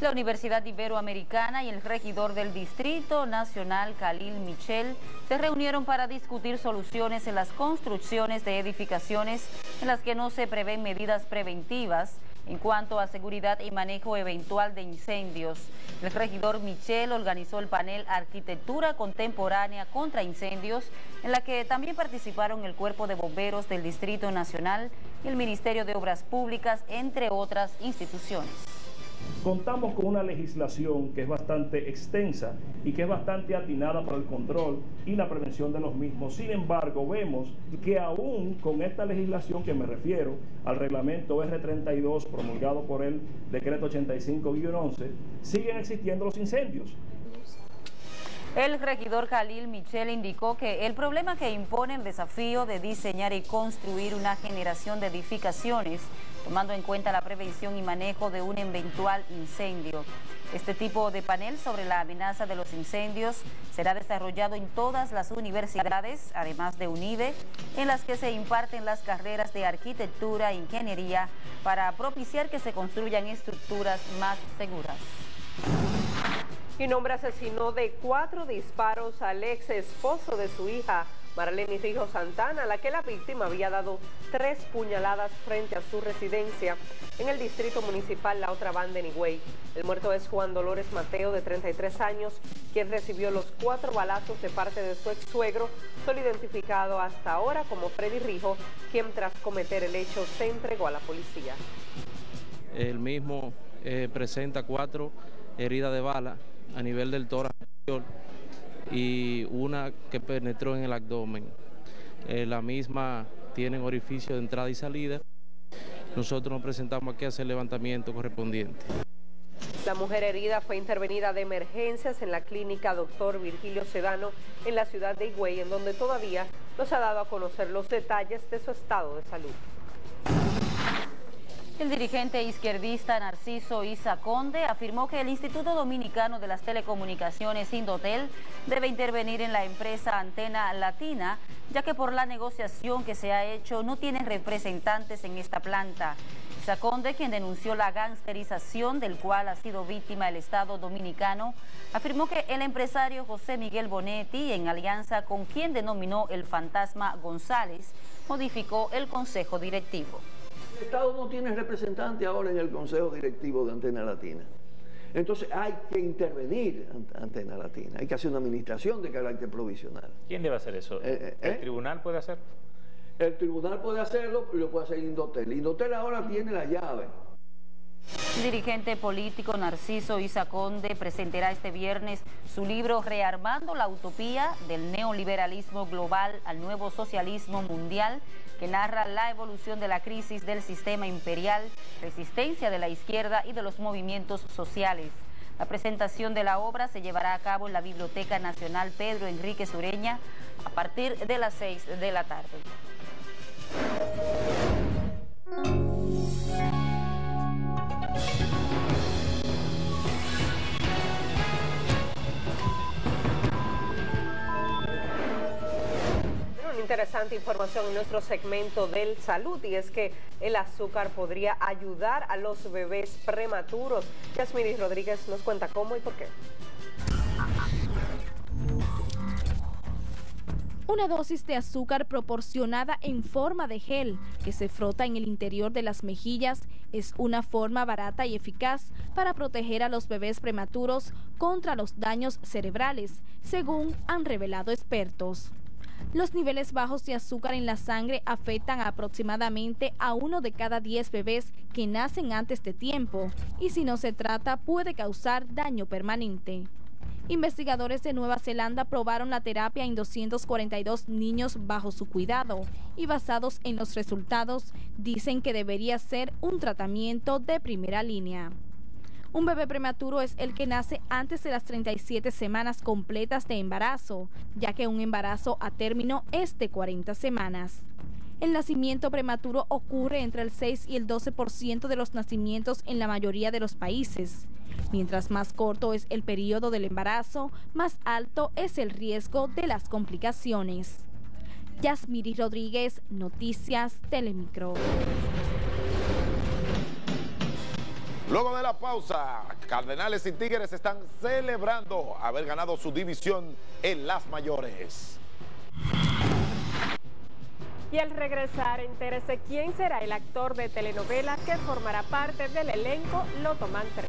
La Universidad Iberoamericana y el regidor del Distrito Nacional, Khalil Michel, se reunieron para discutir soluciones en las construcciones de edificaciones en las que no se prevén medidas preventivas en cuanto a seguridad y manejo eventual de incendios. El regidor Michel organizó el panel Arquitectura Contemporánea contra Incendios, en la que también participaron el Cuerpo de Bomberos del Distrito Nacional y el Ministerio de Obras Públicas, entre otras instituciones. Contamos con una legislación que es bastante extensa y que es bastante atinada para el control y la prevención de los mismos. Sin embargo, vemos que aún con esta legislación que me refiero al reglamento R32 promulgado por el decreto 85-11, siguen existiendo los incendios. El regidor Khalil Michel indicó que el problema que impone el desafío de diseñar y construir una generación de edificaciones, tomando en cuenta la prevención y manejo de un eventual incendio. Este tipo de panel sobre la amenaza de los incendios será desarrollado en todas las universidades, además de UNIDE, en las que se imparten las carreras de arquitectura e ingeniería para propiciar que se construyan estructuras más seguras y nombre asesinó de cuatro disparos al ex esposo de su hija, Marlene Rijo Santana, a la que la víctima había dado tres puñaladas frente a su residencia en el distrito municipal La Otra Banda en Higüey. El muerto es Juan Dolores Mateo, de 33 años, quien recibió los cuatro balazos de parte de su ex suegro, solo identificado hasta ahora como Freddy Rijo, quien tras cometer el hecho se entregó a la policía. El mismo eh, presenta cuatro heridas de bala a nivel del tórax y una que penetró en el abdomen. Eh, la misma tiene orificio de entrada y salida. Nosotros nos presentamos aquí a hacer el levantamiento correspondiente. La mujer herida fue intervenida de emergencias en la clínica Doctor Virgilio Sedano en la ciudad de Higüey, en donde todavía no se ha dado a conocer los detalles de su estado de salud. El dirigente izquierdista Narciso Isa Conde afirmó que el Instituto Dominicano de las Telecomunicaciones Indotel debe intervenir en la empresa Antena Latina, ya que por la negociación que se ha hecho no tienen representantes en esta planta. Isa Conde, quien denunció la gangsterización del cual ha sido víctima el Estado Dominicano, afirmó que el empresario José Miguel Bonetti, en alianza con quien denominó el fantasma González, modificó el consejo directivo. El Estado no tiene representante ahora en el Consejo Directivo de Antena Latina. Entonces hay que intervenir Antena Latina, hay que hacer una administración de carácter provisional. ¿Quién debe hacer eso? Eh, eh, ¿El eh. tribunal puede hacerlo? El tribunal puede hacerlo, y lo puede hacer Indotel. Indotel ahora tiene la llave el dirigente político Narciso Isaconde presentará este viernes su libro Rearmando la utopía del neoliberalismo global al nuevo socialismo mundial, que narra la evolución de la crisis del sistema imperial, resistencia de la izquierda y de los movimientos sociales. La presentación de la obra se llevará a cabo en la Biblioteca Nacional Pedro Enrique Sureña a partir de las 6 de la tarde. Interesante información en nuestro segmento del salud y es que el azúcar podría ayudar a los bebés prematuros. Yasmiri Rodríguez nos cuenta cómo y por qué. Una dosis de azúcar proporcionada en forma de gel que se frota en el interior de las mejillas es una forma barata y eficaz para proteger a los bebés prematuros contra los daños cerebrales, según han revelado expertos. Los niveles bajos de azúcar en la sangre afectan aproximadamente a uno de cada diez bebés que nacen antes de tiempo y si no se trata puede causar daño permanente. Investigadores de Nueva Zelanda probaron la terapia en 242 niños bajo su cuidado y basados en los resultados dicen que debería ser un tratamiento de primera línea. Un bebé prematuro es el que nace antes de las 37 semanas completas de embarazo, ya que un embarazo a término es de 40 semanas. El nacimiento prematuro ocurre entre el 6 y el 12% de los nacimientos en la mayoría de los países. Mientras más corto es el periodo del embarazo, más alto es el riesgo de las complicaciones. Yasmiri Rodríguez, Noticias Telemicro. Luego de la pausa, Cardenales y Tigres están celebrando haber ganado su división en las mayores. Y al regresar, entérese quién será el actor de telenovela que formará parte del elenco Lo Toman 3.